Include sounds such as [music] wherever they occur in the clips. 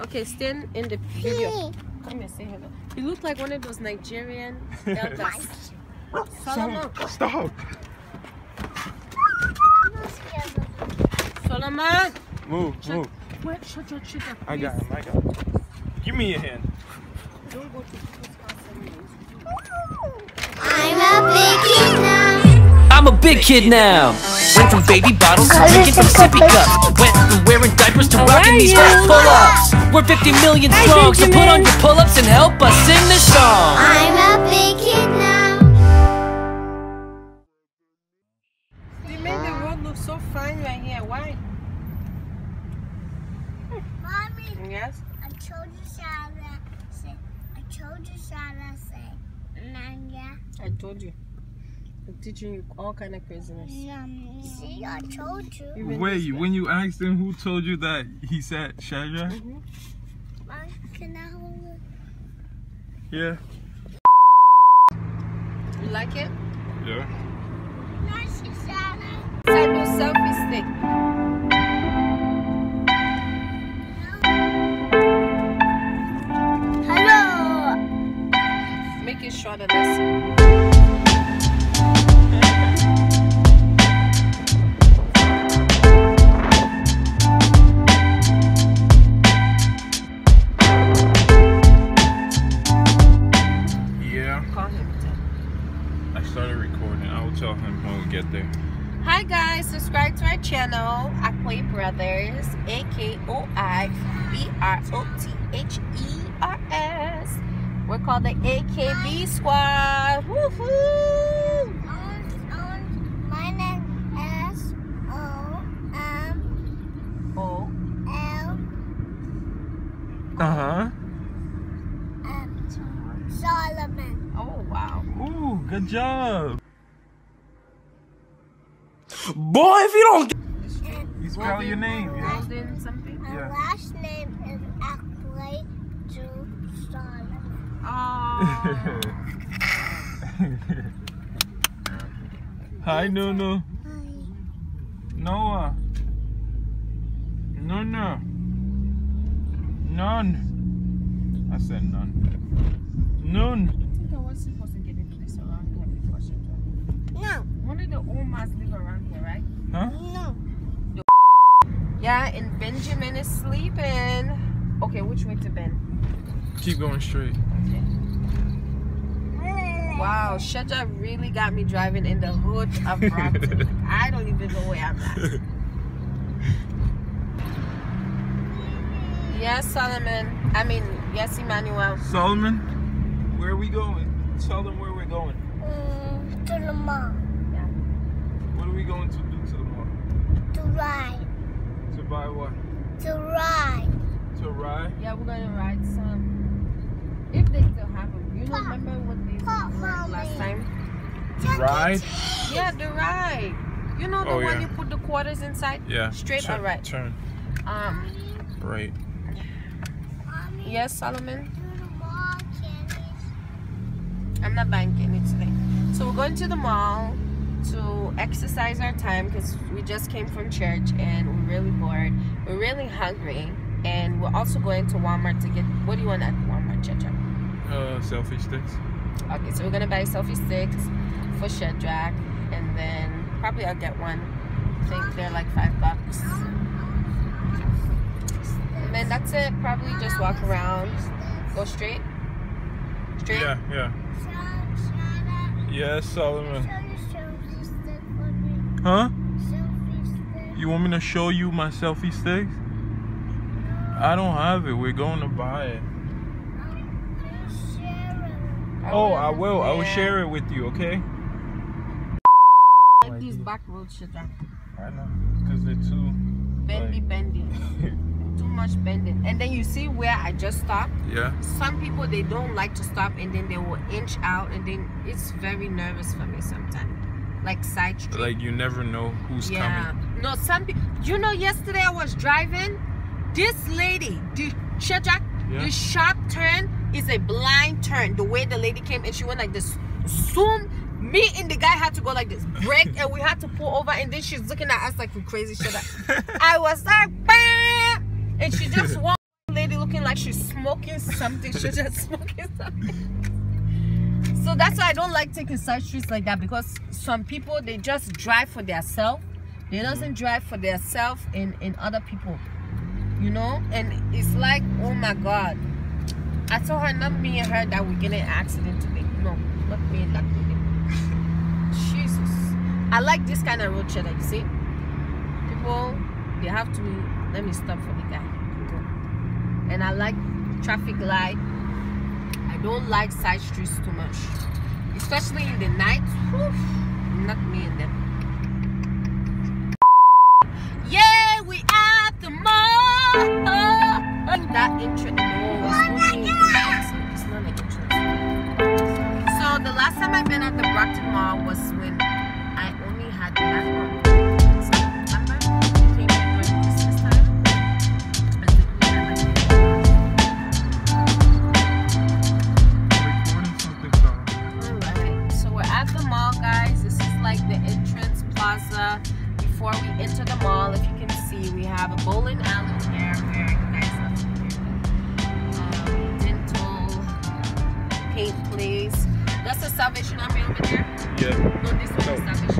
Okay, stand in the video. Come here, say hello. You look like one of those Nigerian elders. [laughs] Solomon. Stop. Solomon. Move, move. Wait, shut your shit up. I got him. I got him. Give me your hand. Don't go to people's house anyways. I'm a big kid now. I'm a big kid now. Went from baby bottles to drinking from sippy cups. Went from wearing diapers to rocking these fat pull-ups. We're 50 million strong, so put on your pull-ups and help us sing this song. I'm teaching you all kind of craziness. Um, see, I told you. Even Wait, when you asked him who told you that, he said Shadrach? Mhm. Mom, can I hold it? Yeah. You like it? Yeah. Brothers, A K O I B R O T H E R S. We're called the AKB Squad. Woohoo! My name is O M Oh, Uh huh. Solomon. oh wow. Ooh, good job. Boy, if you don't And You spell your name. Yeah. Golden something? my Yeah. last name is Aklay to Solomon. Oh. Hi, Nunu. Hi. Noah. Nunu. None. I said none. None. I think I was supposed to get a place around here before she died. No, One of the Omas live around here, right? Huh? no. Yeah, and Benjamin is sleeping. Okay, which way to Ben? Keep going straight. Wow, Shaja really got me driving in the hood of Brockton. [laughs] Like, I don't even know where I'm at. [laughs] Yes, Solomon. I mean, yes, Emmanuel. Solomon, where are we going? Tell them where we're going. Mm, to the mall. What are we going to do to the mall? To ride. To buy what? To ride. To ride? Yeah, we're gonna ride some. If they still have them. You know, Pop. remember what they Pop, were last time? time? Ride? Yeah, the ride. You know the Oh, one yeah. you put the quarters inside? Yeah. Straight turn, or right? Turn. Um, Right. Mommy, yes, Solomon. to the mall, candies. I'm not buying any today. So we're going to the mall to exercise our time because we just came from church and we're really bored. We're really hungry. And we're also going to Walmart to get what do you want at Walmart, Chacha? Uh, selfie sticks. Okay, so we're gonna buy selfie sticks for Shadrach and then probably I'll get one. I think they're like five bucks. And then that's it. Probably just walk around. Go straight. Straight? Yeah, yeah. Yes, Solomon. Huh? You want me to show you my selfie sticks? I don't have it. We're going to buy it. Oh, I will. I will share it with you, okay? Like these back roads, Shadrach. I know. Because they're too. Bendy, bendy. [laughs] Too much bending. And then you see where I just stopped? yeah. Some people, they don't like to stop and then they will inch out and then it's very nervous for me sometimes. Like side street. Like you never know who's yeah. coming. No, some people. You know, yesterday I was driving. This lady, the Shadrach, Yeah. the sharp turn is a blind turn. The way the lady came and she went like this. Zoom. Me and the guy had to go like this, brake, and we had to pull over. And then she's looking at us like we crazy shit. I was like, "Bah!" and she just [laughs] walked. Lady looking like she's smoking something. She's just [laughs] smoking something. So that's why I don't like taking side streets like that because some people they just drive for themselves. They mm-hmm. doesn't drive for themselves and, and other people. You know? And it's like, oh my god. I told her not me and her that we get an accident today. No, not me and that today. [laughs] Jesus. I like this kind of road that you see. People they have to let me stop for the guy. And I like traffic light. I don't like side streets too much. Especially in the night. Whew, not me and them. Salvation Army over there. Yeah. No, this one is No. Salvation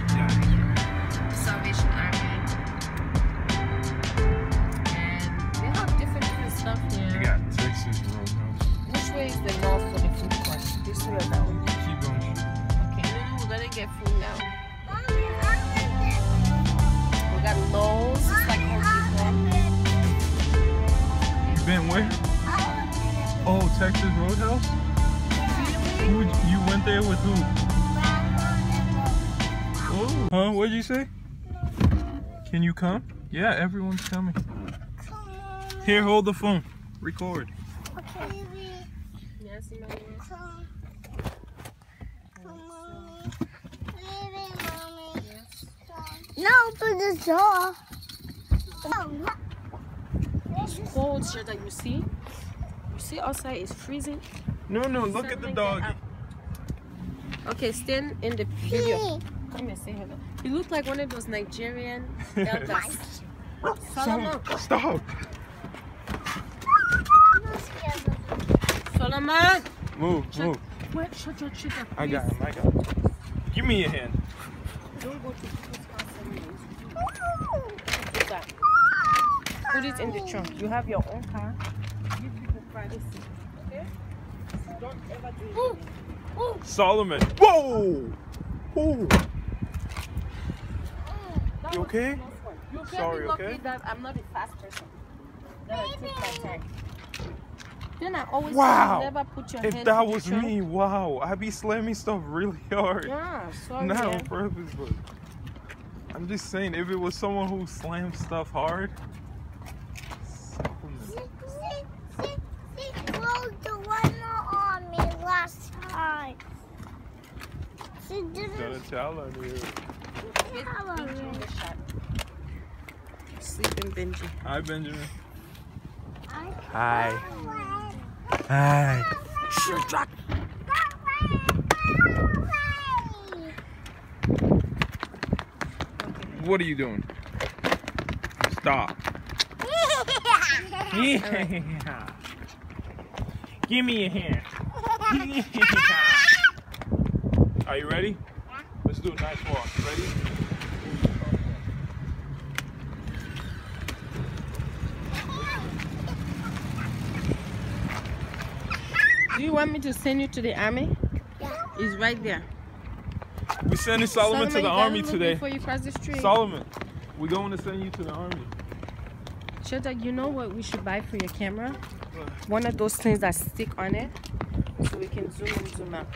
there with who? Oh. Huh? What'd you say? Can you come? Yeah, everyone's coming. Here, hold the phone. Record. Okay. Yes, you? Come. Come, mommy. Baby, mommy. No, open the door. Oh. It's cold, sure that you see. You see outside it's freezing. No, no, look at the Something doggy. get up. Okay, stand in the video. Come here, say hello. You look like one of those Nigerian [laughs] elders. Solomon. Stop. Stop. I'm not scared of Solomon. Move, Shut- move. Wait, shut your shit up. I got him. I got him. Give me a hand. Don't go to people's house anyways. it. Do that. Put it in the trunk. You have your own car. Give people privacy. Okay? Don't ever do it. Ooh, Solomon. Whoa! That You okay? a close one. You Sorry, okay? that I'm not a fast person. That I take. Then I always Wow. never put your If that was me, wow, I be slamming stuff really hard. Yeah, sorry. Not on purpose, but I'm just saying, if it was someone who slams stuff hard, Solomon. see, see, see, see, rolled the one on me last time. She Got a didn't child out here. Get Hello. Benji in the shot. Sleeping Benji. Hi, Benjamin. Hi. Hi. Shit, Jack. What are you doing? Stop. [laughs] Yeah. Give me a hand. Are you ready? Let's do a nice walk. Ready? Do you want me to send you to the army? Yeah. It's right there. We're sending Solomon, to the army today. Before you cross the street. Solomon, we're going to send you to the army. Sheta, you know what we should buy for your camera? One of those things that stick on it, so we can zoom in, zoom out.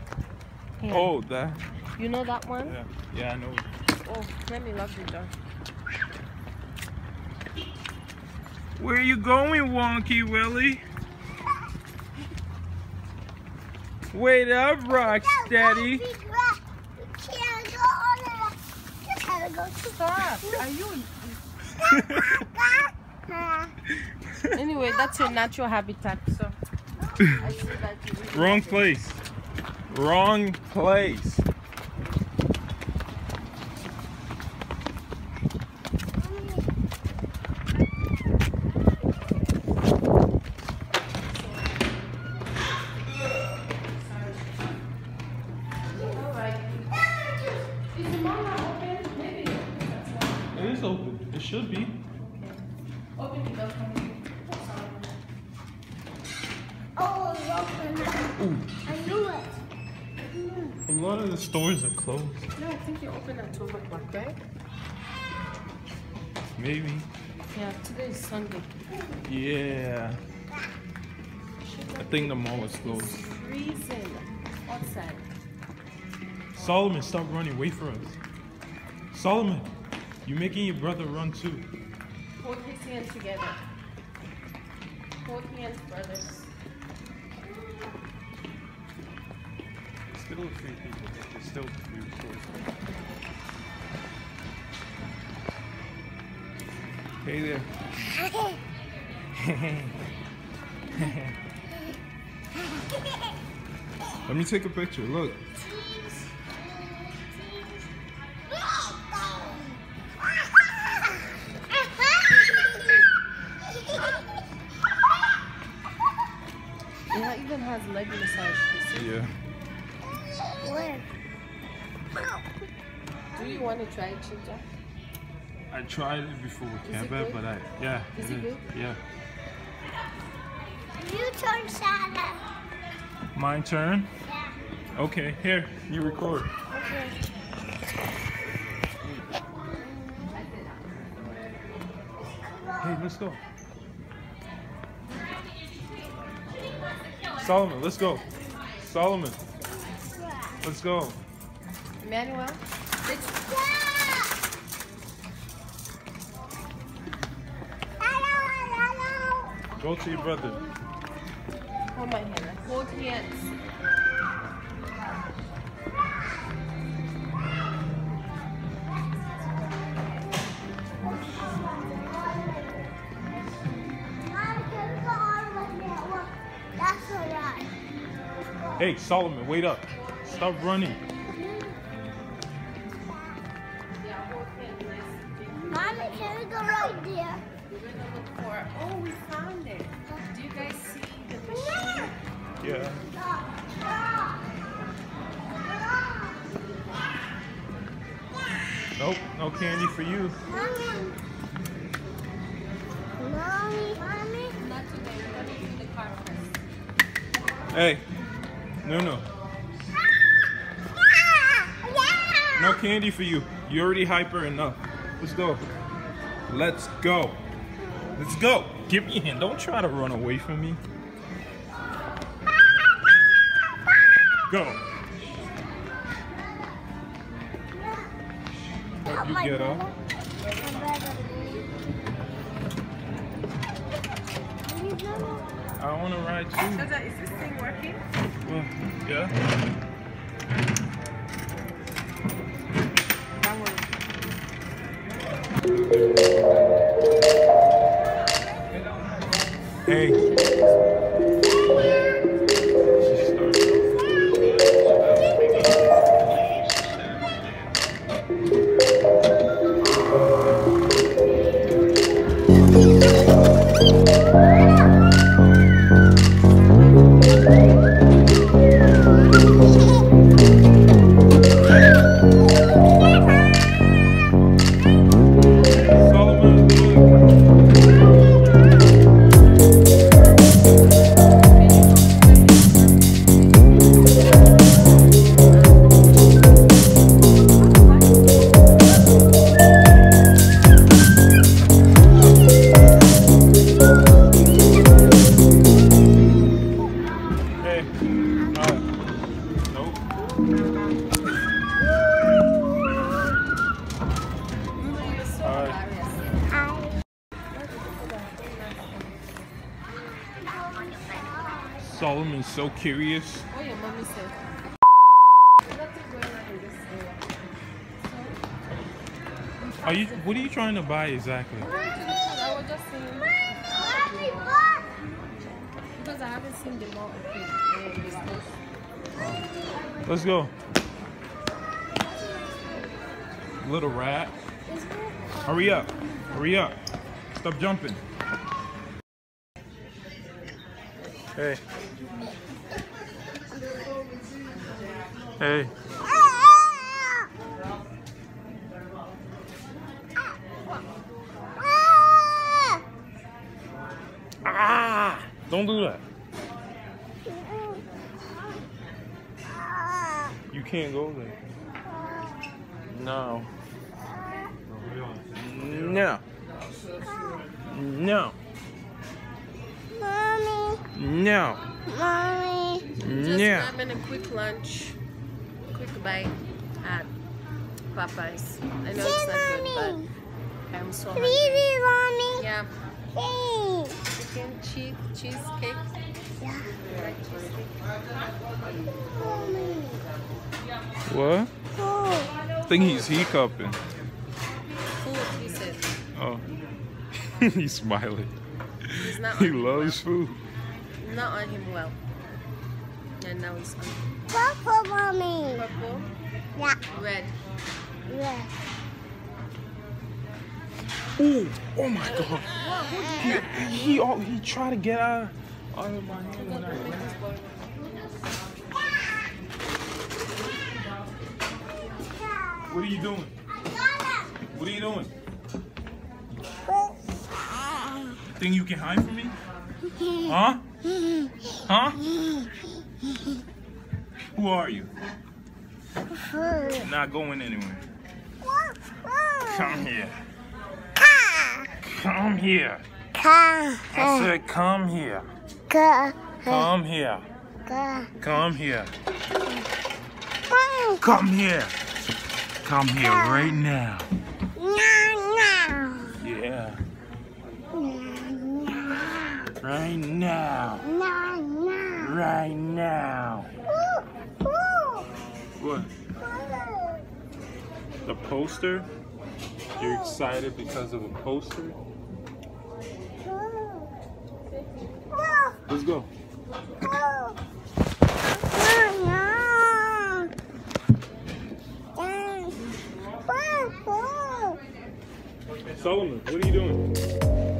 Here. Oh, that. You know that one? Yeah, yeah, I know. Oh, let me love you, door. Where are you going, Wonky Willie? Wait up, Rocksteady. We can't go on it. You gotta go to Stop! Are you? [laughs] Anyway, that's your natural habitat. So I see that you really Wrong place. Wrong place. I knew it. A lot of the stores are closed. No, I think you open at 12 o'clock, right? Maybe. Yeah, today is Sunday. Yeah. I think the mall is closed. It's freezing outside. Solomon, stop running. Wait for us. Solomon, you're making your brother run too. Hold his hands together. Hold hands, brothers. Still a few people. There's still a few stores. Hey there. [laughs] Let me take a picture. Look. Tried it before with it but I yeah. Is it good? Yeah. You turn Santa. My turn. Yeah. Okay, here you record. Okay. Hey, let's go. Solomon, let's go. Solomon, let's go. Emmanuel? Go to your brother. hold my hand. Hold hands. That's. Hey, Solomon, wait up. Stop running. Nope, no candy for you. Mommy. Mommy. Hey, no, no, no candy for you. You're already hyper enough. Let's go. Let's go. Let's go. Give me a hand. Don't try to run away from me. Go. Help you get up. I want to ride too. Is this thing working? Well, yeah. Hey. Solomon's so curious. What your mommy said. Nothing going on in this area. Are you? What are you trying to buy exactly? I was just saying because I haven't seen the mall uh, Let's go. Little rat. Hurry up. Hurry up. Stop jumping. Hey. Hey. Ah! Don't do that. Can't go there. No. No. No. Mommy, No. mommy. Just Yeah. grabbing a quick lunch, quick bite at Popeyes. I know it's not good, Mommy. but I'm so hungry. Please, mommy. Yeah, Please. chicken, cheese, cheesecake. Yeah. What? I think he's hiccuping. Food, he said. Oh. [laughs] he's smiling. He's not He on, loves food. not on him well. And now he's hungry. Purple, mommy. Purple, Yeah. red. Yeah. Ooh, oh my god. He, he, oh, he tried to get out, my. What are you doing? What are you doing? Think you can hide from me? Huh? Huh? Who are you? Not going anywhere. Come here. Come here. I said come here. Come here. Come here. Come here. Come here right now. Yeah. Right now. Right now. What? The poster? You're excited because of a poster? Let's go. Solomon, what are you doing?